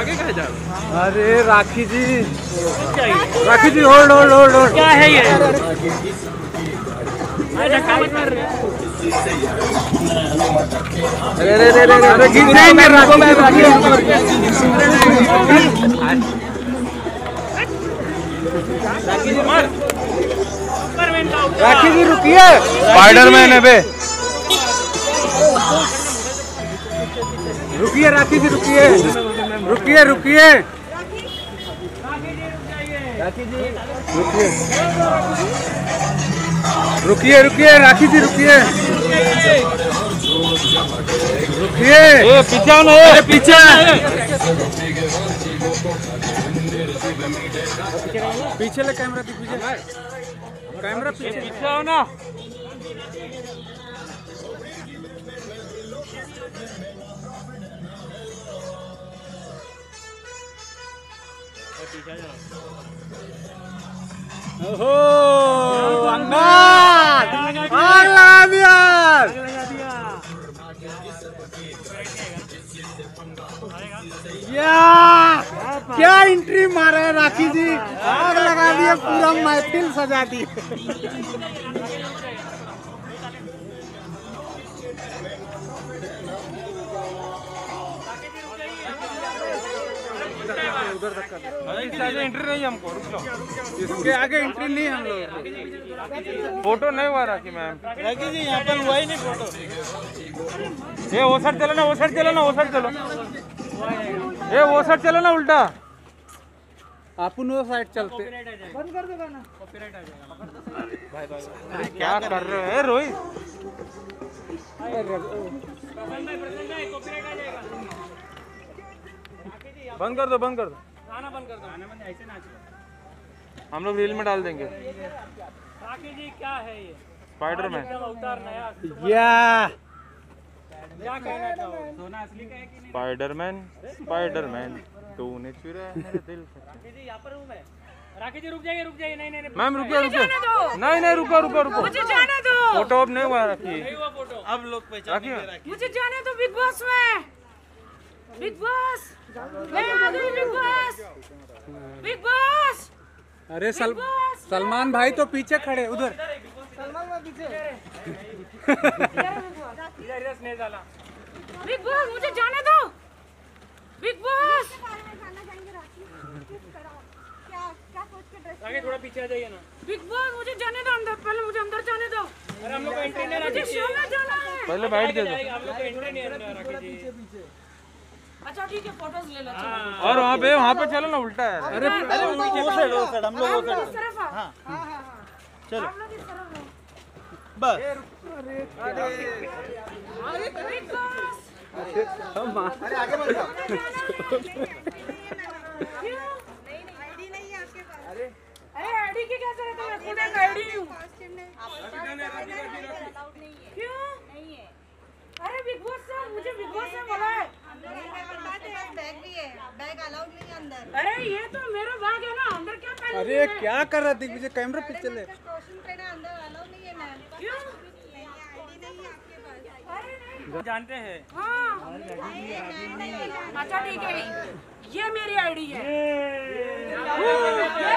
आगे कहा जा रहा है? अरे Rakhi ji. Rakhi ji hold hold hold hold क्या है ये? अरे मार अरे अरे अरे अरे अरे गिर जाएँगे राखी मैं राखी मार। सुपरमैन का उठा। राखी जी रुकिए। स्पाइडरमैन है बे। रुकिए राखी जी रुकिए। रुकिए रुकिए। रुकिए। रुकिए राखी जी रुकिए। रुकिए। पीछे ना पीछे। पीछे ले कैमरा पीछे कैमरा पीछे। पीछे आओ ना। ओहो! अंगार या! क्या एंट्री मारा है राखी जी? आग लगा दिया पूरा महफिल सजा दी। एंट्री नहीं हमको रुक लो इसके आगे एंट्री नहीं हम लोग फ़ोटो नहीं हुआ राखी मैम। राखी जी यहाँ पर हुआ ही नहीं फ़ोटो ये वो साइड चलो ना वो साइड चलो ना वो साइड चलो। ये वो साइड चलो ना उल्टा। अपन वो साइड चलते। बंद कर दो ना क्या कर रहे हो? ए, रोहित। बंद कर दो बंद कर दो। गाना बंद कर दो। गाना बंद ऐसे नाच हम लोग रील में डाल देंगे। राखी जी क्या है ये? स्पाइडरमैन एकदम अवतार नया या। क्या कहना चाहो सोना असली का है कि नहीं? स्पाइडरमैन स्पाइडरमैन तूने चुराया मेरा दिल से। राखी जी यहाँ पर हूँ मैं। राखी जी रुक जाइए रुक जाइए। नहीं नहीं मैम रुको रुको नहीं नहीं रुको रुको रुको। मुझे जाने दो। फ़ोटो अब नहीं हुआ रखी। नहीं हुआ फ़ोटो अब लोग राखी। मुझे जाने दो बिग बॉस में। बिग बॉस मैं आ गई बिग बॉस बिग बॉस अरे सल, सलमान भाई तो पीछे खड़े उधर। इधर इधर स्नेह झाला बिग बॉस मुझे जाने दो! बिग बॉस राखी थोड़ा पीछे आ जाइए ना। बिग बॉस मुझे जाने दो अंदर पहले मुझे अंदर जाने दो। अरे हम लोग को एंट्री नहीं मुझे शो में जाना है। पहले बैठ दे दो। हम लोग को एंट्री नहीं है राखी जी। अच्छा ठीक है फ़ोटोज़ ले लो और वहाँ पे वहाँ पे चलो ना उल्टा है अरे अरे वो साइड वो साइड हम लोग आओ हाँ हाँ हाँ चलो। आप लोग इस तरफ़ आओ बस बिग बॉस क्यों अरे आईडी की क्या ज़रूरत है मैं खुद एक आईडी हूँ क्यों अरे बिग बॉस से मुझे बिग बॉस ने बोला है अरे ये तो मेरा बैग है ना अंदर क्या पहन अरे क्या कर रहा दिग्विजय कैमरा पीछे ले क्यों अरे नहीं जानते हैं हाँ अच्छा ठीक है ये मेरी आईडी है ये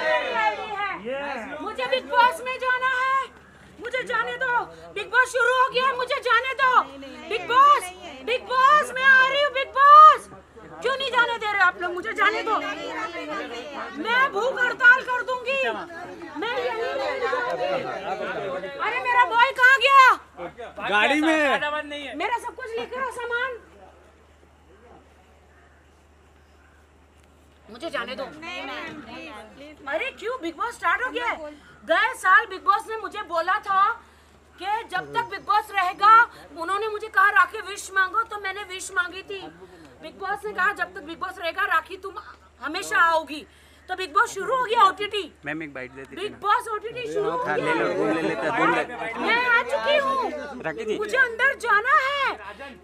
मेरी आईडी है मुझे बिग बॉस में जाना है मुझे जाने दो बिग बॉस शुरू हो गया मुझे जाने दो बिग बॉस बिग बॉस मैं आ रही हूँ बिग बॉस क्यों नहीं जाने दे रहे आप लोग मुझे जाने दो मैं भूख हड़ताल कर अरे मेरा बॉय कहाँ गया? गाड़ी में। नहीं है मेरा सब कुछ लेकर आओ सामान। मुझे जाने दो। अरे क्यों? बिग बॉस स्टार्ट हो गया गए साल बिग बॉस ने मुझे बोला था कि जब तक बिग बॉस रहेगा उन्होंने मुझे कहा राखी विश मांगो तो मैंने विश मांगी थी। बिग बॉस ने कहा जब तक बिग बॉस रहेगा राखी तुम हमेशा आओगी। तो बिग बॉस शुरू हो गया ओटीटी मैम एक बाइट देती बिग बॉस ओटीटी शुरू हो गया। ले लो ले लेते हैं मैं आ चुकी हूँ। मुझे अंदर जाना है।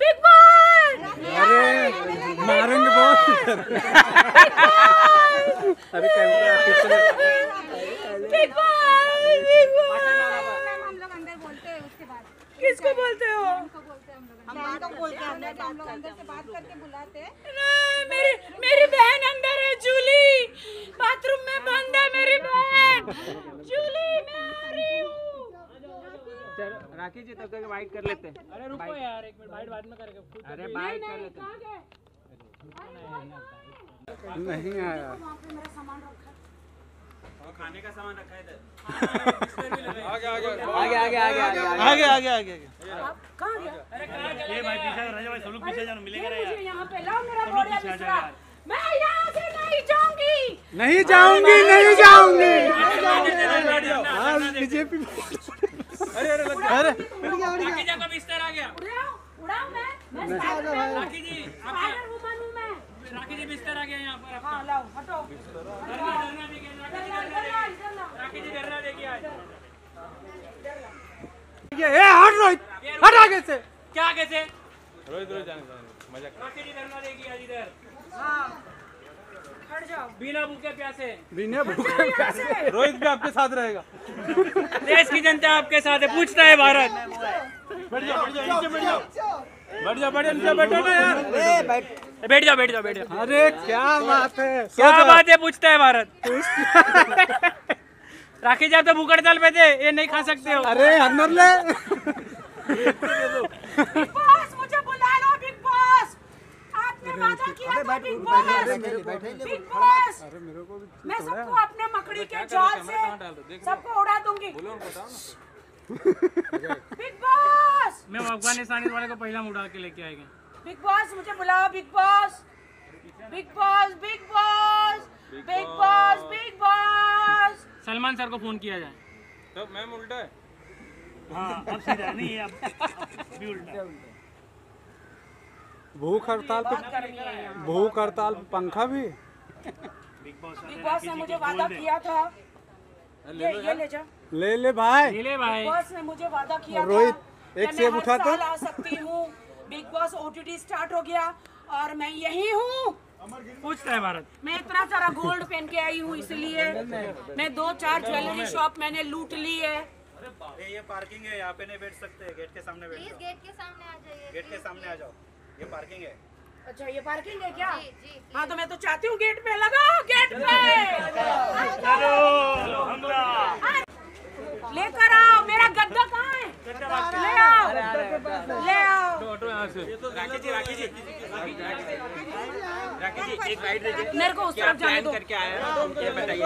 बिग बॉस अरे मारेंगे बॉस अरे कैमरा पीछे बिग बॉस बिग बॉस किसको बोलते हो हम तो बात मेरी बहन अंदर है जूली बाथरूम में बंद है मेरी बहन जूली मैं आ रही जी तब तक वाइट कर लेते अरे रुको यार एक मिनट बाद में अरे वाइट कर लेते नहीं आया खाने का सामान रखा है इधर। आगे आगे आगे आगे आगे आगे आगे आगे आगे। आगे आप कहाँ गया ये भाई पीछे राजा भाई सब लोग पीछे जानो मिलेगा ये मुझे यहाँ पे लाओ मेरा बोरिया बिस्तरा मैं यहाँ से नहीं जाऊँगी। नहीं जाऊँगी नहीं जाऊँगी। हाँ बीजेपी अरे अरे लग अरे। राखी जी का बिस्तर आ गया उड़ाओ उड़ाओ मैं मैं जी स्पाइडर वुमन हूँ राखी जी बिस्तर आ गया यहाँ पर आपका। हाँ लाओ हटो। डरना डरना देखिए राखी जी इधर ला, इधर ला। राखी जी डरना देखिए आज? ये ए, हट रोहित हट आगे से। क्या कैसे रोहित रोहित जाने जाने मज़ाक राखी जी डरना देखिए आज इधर? हाँ हट जाओ। बिना भूखे प्यासे। बिना भूखे यहाँ से। रोहित भी आपके साथ रहेगा। देश की जनता आपके साथ है पूछता है भारत। बैठ जाओ बैठ जाओ नीचे बैठ जाओ। बैठ जाओ बैठ जाओ बैठो ना यार बैठ जाओ बैठ जाओ बैठ जाओ अरे क्या बात है क्या बात है पूछता है भारत राखी जी तो भूख हड़ताल पे थे ये नहीं खा सकते हो अरे अंदर ले बिग बॉस मुझे बुला लो बिग बॉस आपने वादा किया था बिग बॉस बिग बॉस मैं सबको अपने मकड़ी के जाल से सबको उड़ा दूँगी बिग बॉस मैं अफगानिस्तानी वाले को पहला उड़ा के लेके आएगा बिग बॉस मुझे बुलाओ Bigg Boss Bigg Boss Bigg Boss Bigg Boss Bigg Boss Salman sir को फ़ोन किया जाए। तो मैम उल्टा है। भूख हड़ताल पे भूख हड़ताल पंखा भी? बिग बॉस ने मुझे वादा किया था। ये ये ले जा। ले ले भाई। ले भाई। बॉस ने मुझे वादा किया रोहित, एक सेब मैं उठा हर दो। आ सकती हूँ। बिग बॉस ओटीटी स्टार्ट हो गया और मैं यही हूँ। पूछता है भारत। मैं इतना सारा गोल्ड पहन के आई हूँ इसलिए मैं दो चार ज्वेलरी शॉप मैंने लूट ली है। ये पार्किंग है यहाँ पे नहीं बैठ सकते। गेट के सामने बैठ गेट के सामने आ जाइए गेट के सामने आ जाओ। ये पार्किंग है। अच्छा ये पार्किंग है क्या? जी जी हाँ तो मैं तो चाहती हूँ गेट पे लगाओ गेट पे लेकर आओ मेरा गद्दा कहाँ है ले आओ ले राखी जी राखी जी। राखी जी एक राइड मेरे को उस तरफ़ जाने दो। करके आया ये बताइए।